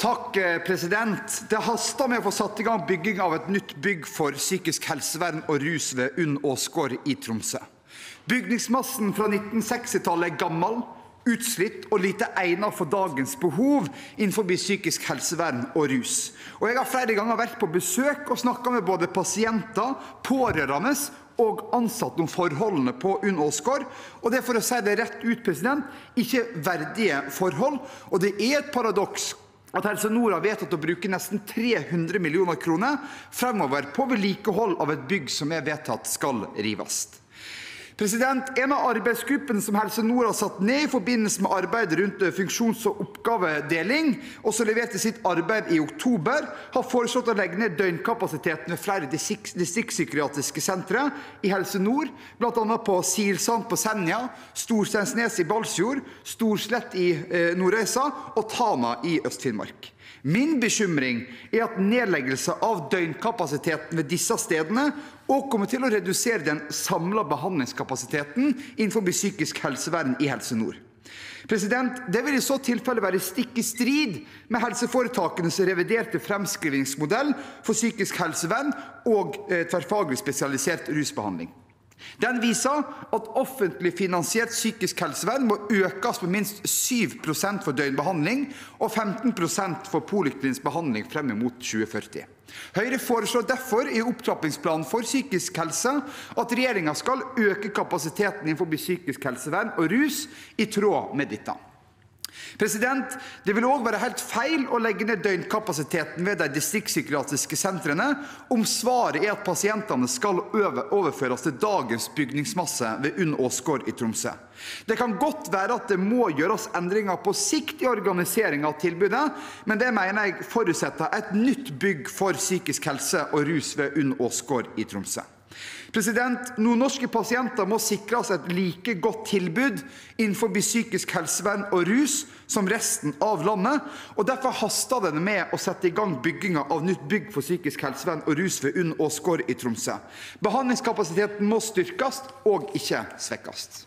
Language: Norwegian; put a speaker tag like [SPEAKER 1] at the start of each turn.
[SPEAKER 1] Takk, president. Det haster med å få satt i gang bygging av et nytt bygg for psykisk helsevern og rus ved UNN Åsgård i Tromsø. Bygningsmassen fra 1960-tallet er gammel, utslitt og lite egnet for dagens behov innenfor psykisk helsevern og rus. Og jeg har flere ganger vært på besøk og snakket med både pasienter, pårørende og ansatte om forholdene på UNN Åsgård. Det er for å si det rett ut, president, ikke verdige forhold. Og det er et paradoks at Helse Nord har vedtatt å bruke nesten 300 millioner kroner fremover på vedlikehold av et bygg som er vedtatt skal rives. En av arbeidsgruppene som Helse Nord har satt ned i forbindelse med arbeidet rundt funksjons- og oppgavedeling, og som leverte sitt arbeid i oktober, har foreslått å legge ned døgnkapasiteten ved flere distriktspsykiatriske sentre i Helse Nord, bl.a. på Silsand på Senja, Storsteinsnes i Balsfjord, Storslett i Nordøysa Nordreisa og Tana i Øst-Finnmark. Min bekymring er at nedleggelse av døgnkapasiteten ved disse stedene og kommer til å redusere den samla behandlingskapasiteten innenfor psykisk helsevern i Helse Nord. Det vil i så tilfelle være stikk i strid med helseforetakenes reviderte fremskrivningsmodell for psykisk helsevern og eh, tverrfaglig spesialisert rusbehandling. Den viser at offentlig finansiert psykisk helsevern må økes med minst 7% for døgnbehandling og 15% for poliklinisk behandling frem mot 2040. Høyre foreslår derfor i opptrappingsplanen for psykisk helse at regjeringen skal øke kapasiteten innenfor psykisk helsevern og rus i tråd med dette. Det vil også være helt feil å legge ned døgnkapasiteten ved de distriktspsykiatriske sentrene om svaret er at pasientene skal overføres til dagens bygningsmasse ved UNN Åsgård i Tromsø. Det kan godt være at det må gjøres endringer på sikt i organisering av tilbudet, men det mener jeg forutsetter et nytt bygg for psykisk helse og rus ved UNN Åsgård i Tromsø. Nordnorske pasienter må sikres et like godt tilbud innenfor psykisk helsevern og rus som resten av landet. og Derfor haster det med å sette i gang byggingen av nytt bygg for psykisk helsevern og rus ved UNN Åsgård i Tromsø. Behandlingskapasiteten må styrkes og ikke svekkes.